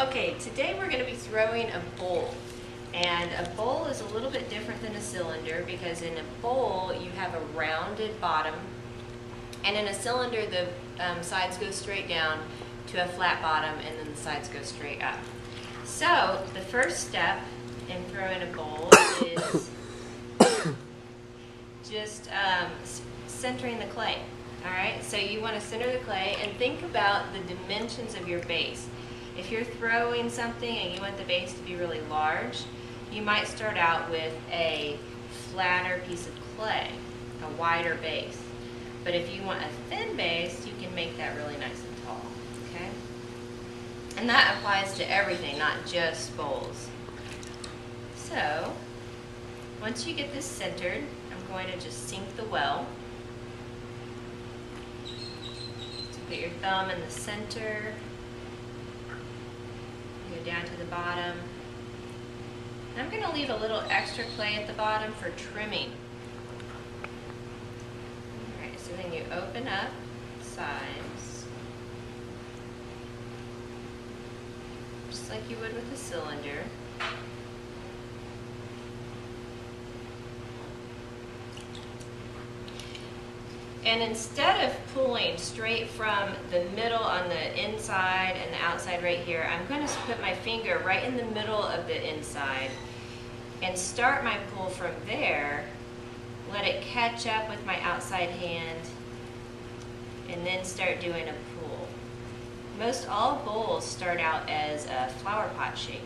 Okay, today we're going to be throwing a bowl. And a bowl is a little bit different than a cylinder because in a bowl you have a rounded bottom and in a cylinder the um, sides go straight down to a flat bottom and then the sides go straight up. So the first step in throwing a bowl is just um, centering the clay. All right, so you want to center the clay and think about the dimensions of your base. If you're throwing something and you want the base to be really large, you might start out with a flatter piece of clay, a wider base. But if you want a thin base, you can make that really nice and tall, okay? And that applies to everything, not just bowls. So, once you get this centered, I'm going to just sink the well. So put your thumb in the center, go down to the bottom. I'm going to leave a little extra clay at the bottom for trimming. Alright, so then you open up sides, just like you would with a cylinder. And instead of pulling straight from the middle on the inside and the outside right here, I'm going to put my finger right in the middle of the inside and start my pull from there, let it catch up with my outside hand, and then start doing a pull. Most all bowls start out as a flower pot shape.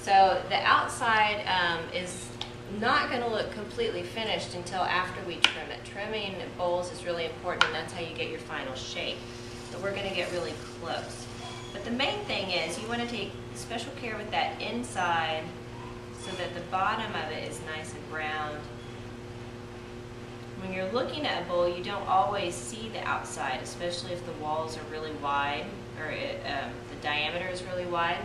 So the outside um, is not going to look completely finished until after we trim it. Trimming bowls is really important and that's how you get your final shape. So we're going to get really close. But the main thing is you want to take special care with that inside so that the bottom of it is nice and round. When you're looking at a bowl, you don't always see the outside, especially if the walls are really wide or it, um, the diameter is really wide.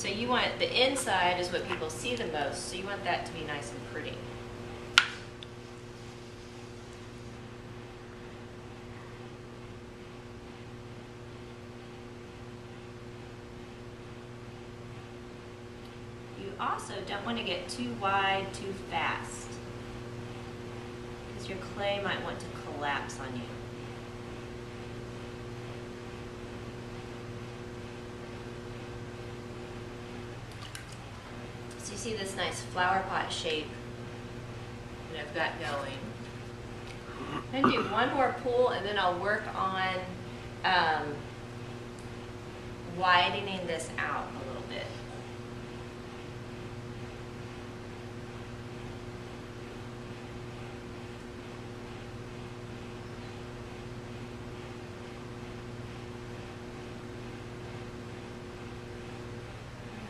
So you want, the inside is what people see the most, so you want that to be nice and pretty. You also don't want to get too wide too fast because your clay might want to collapse on you. See this nice flower pot shape that I've got going. I'm going to do one more pull and then I'll work on um, widening this out a little bit.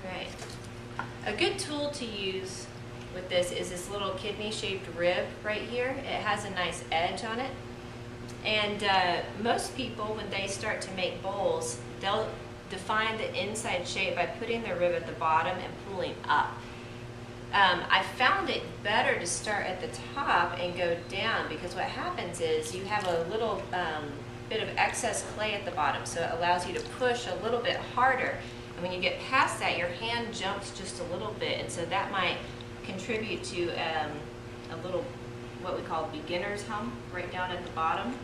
Right. A good tool to use with this is this little kidney shaped rib right here. It has a nice edge on it. And uh, most people, when they start to make bowls, they'll define the inside shape by putting their rib at the bottom and pulling up. Um, I found it better to start at the top and go down because what happens is you have a little um, bit of excess clay at the bottom, so it allows you to push a little bit harder. And when you get past that, your hand jumps just a little bit, and so that might contribute to um, a little, what we call beginner's hump, right down at the bottom.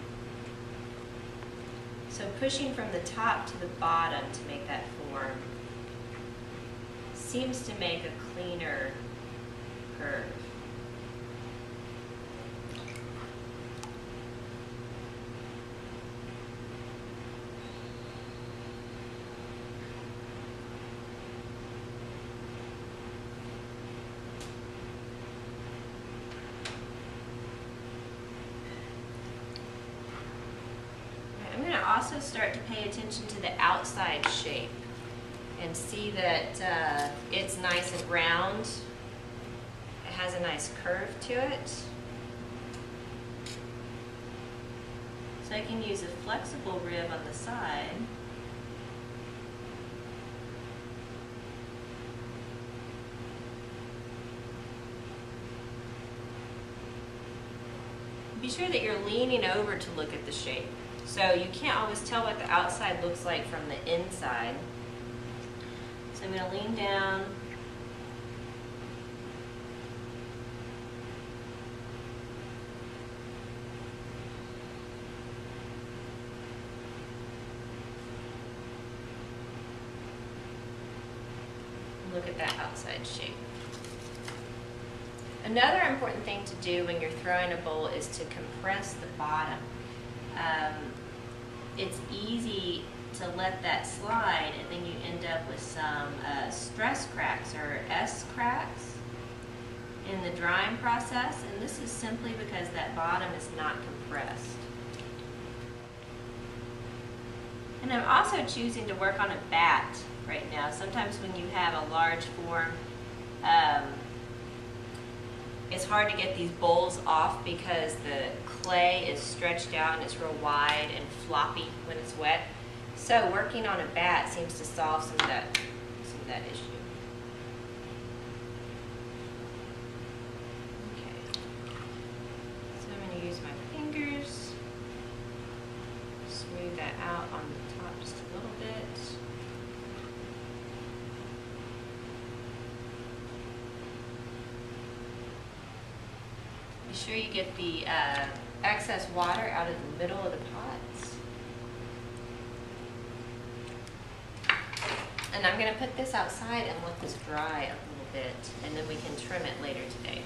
So pushing from the top to the bottom to make that form seems to make a cleaner curve. I'm going to also start to pay attention to the outside shape and see that uh, it's nice and round. It has a nice curve to it. So I can use a flexible rib on the side. be sure that you're leaning over to look at the shape. So you can't always tell what the outside looks like from the inside. So I'm gonna lean down. Look at that outside shape. Another important thing to do when you're throwing a bowl is to compress the bottom. Um, it's easy to let that slide and then you end up with some uh, stress cracks or S cracks in the drying process and this is simply because that bottom is not compressed. And I'm also choosing to work on a bat right now. Sometimes when you have a large form, um, it's hard to get these bowls off because the clay is stretched out and it's real wide and floppy when it's wet. So working on a bat seems to solve some of that, some of that issue. Okay. So I'm going to use my fingers, smooth that out on the top just a little bit. Be sure you get the uh, excess water out of the middle of the pots. And I'm gonna put this outside and let this dry a little bit, and then we can trim it later today.